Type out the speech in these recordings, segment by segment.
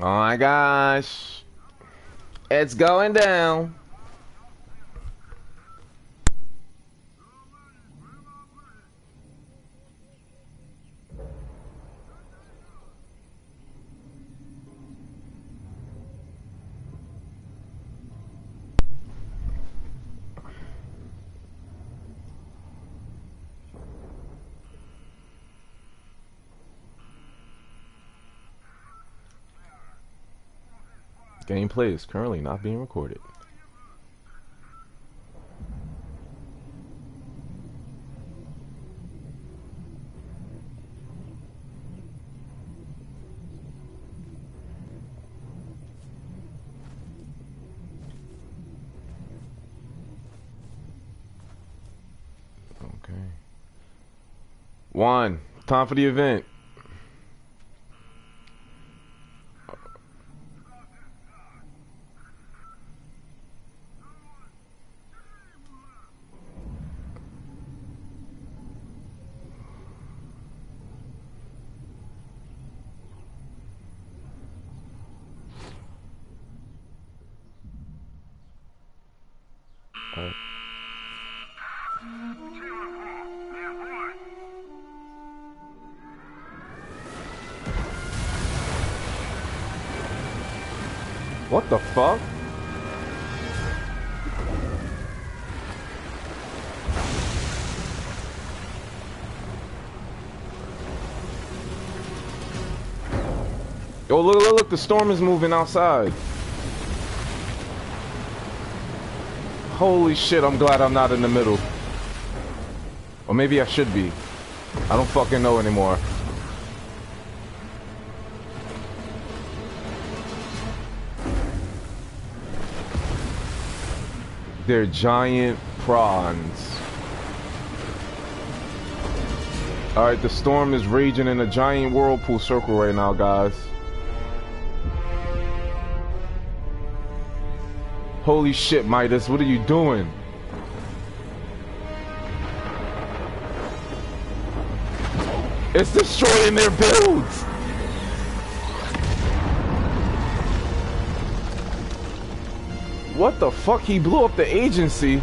Oh my gosh. It's going down. Gameplay is currently not being recorded. Okay. One. Time for the event. What the fuck? Yo, look, look, look, the storm is moving outside. Holy shit, I'm glad I'm not in the middle. Or maybe I should be. I don't fucking know anymore. They're giant prawns. Alright, the storm is raging in a giant whirlpool circle right now, guys. Holy shit, Midas, what are you doing? It's destroying their builds! What the fuck? He blew up the agency.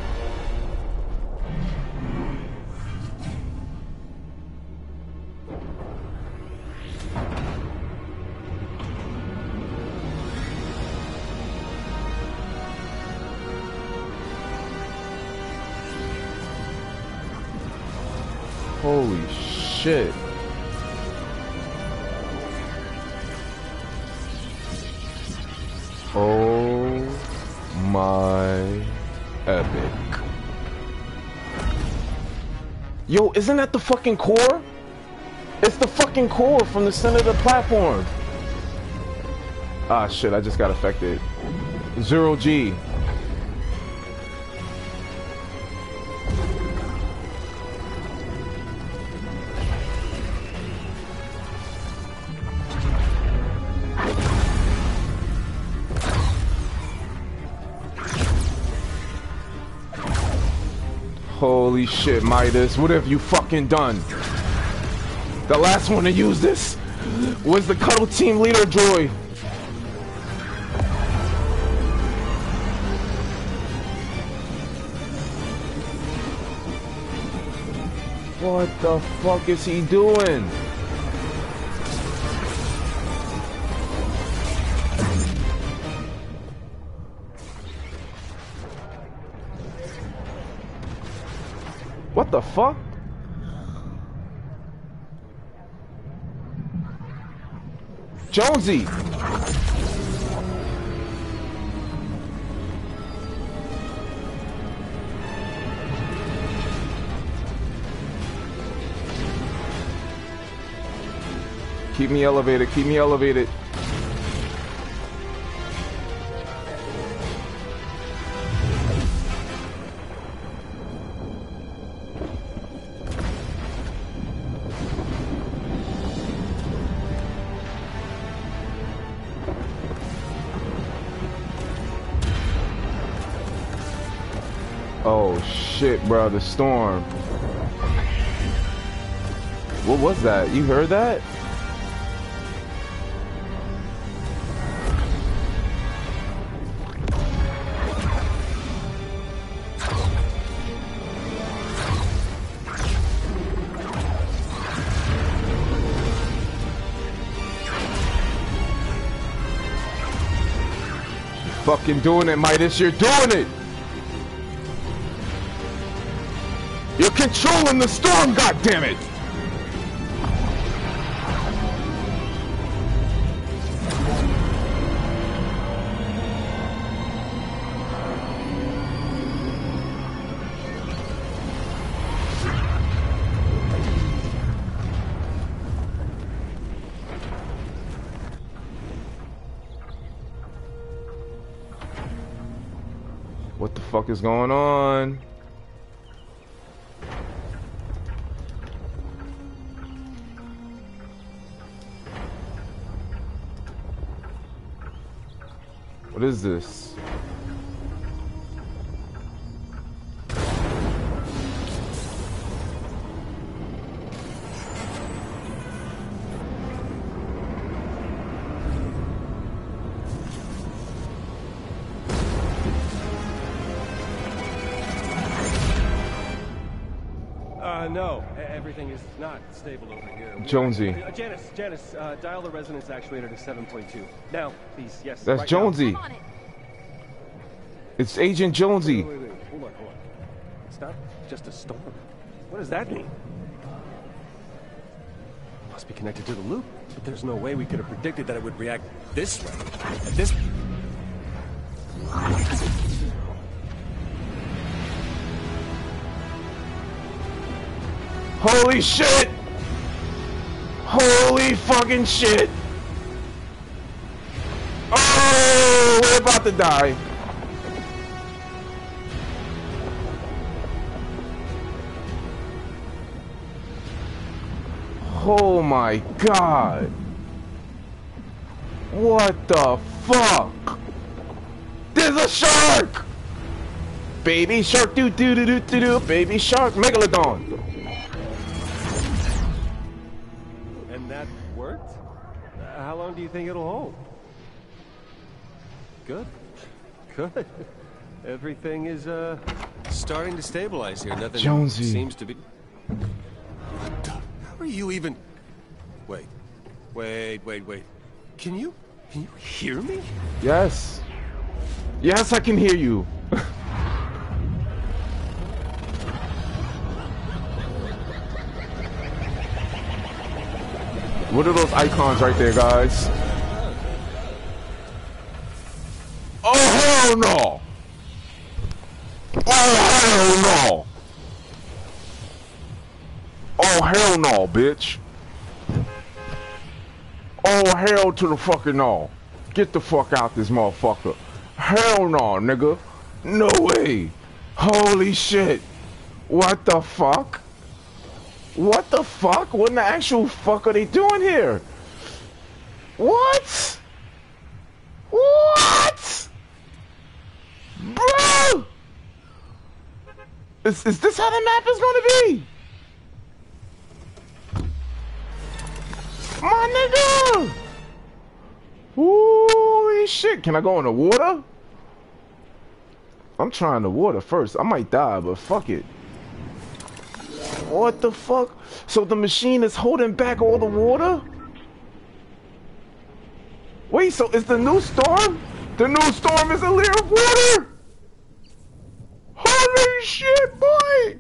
Holy shit. Oh my epic. Yo, isn't that the fucking core? It's the fucking core from the center of the platform. Ah shit, I just got affected. Zero G. Holy shit, Midas, what have you fucking done? The last one to use this was the Cuddle Team Leader droid. What the fuck is he doing? What the fuck? Jonesy! Keep me elevated, keep me elevated. Oh shit, bro, the storm. What was that? You heard that? Fucking doing it, Midas. You're doing it. You're controlling the storm, goddammit! What the fuck is going on? What is this? No, everything is not stable over here. We- Jonesy. Uh, Janice, Janice, uh, dial the resonance actuator to 7.2. Now, please, yes. That's right Jonesy. It. It's Agent Jonesy. Wait, wait, wait, hold on, hold on. It's not just a storm. What does that mean? Must be connected to the loop, but there's no way we could have predicted that it would react this way. At this. Holy shit! Holy fucking shit! Oh, we're about to die. Oh my god. What the fuck? There's a shark! Baby shark doo doo doo doo doo doo baby shark megalodon. And that worked? How long do you think it'll hold? Good. Good. Everything is, uh, starting to stabilize here. Nothing Jonesy. seems to be. What the? How are you even. Wait. Wait, wait, wait. Can you. Can you hear me? Yes. Yes, I can hear you. what are those icons right there, guys? Oh, hell no! Oh, hell no! Oh, hell no, bitch. Oh, hell to the fucking no. Get the fuck out this motherfucker. Hell no, nigga. No way. Holy shit. What the fuck? What the fuck? What in the actual fuck are they doing here? What? What? Bro! Is, is this how the map is gonna be? My nigga! Holy shit, can I go in the water? I'm trying the water first. I might die, but fuck it. What the fuck? So the machine is holding back all the water? Wait, so is the new storm? The new storm is a layer of water? Holy shit, boy!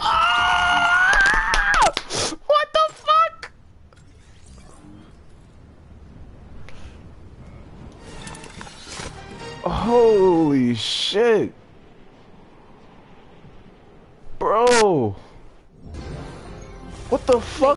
Ah! What the fuck? Holy shit. The fuck?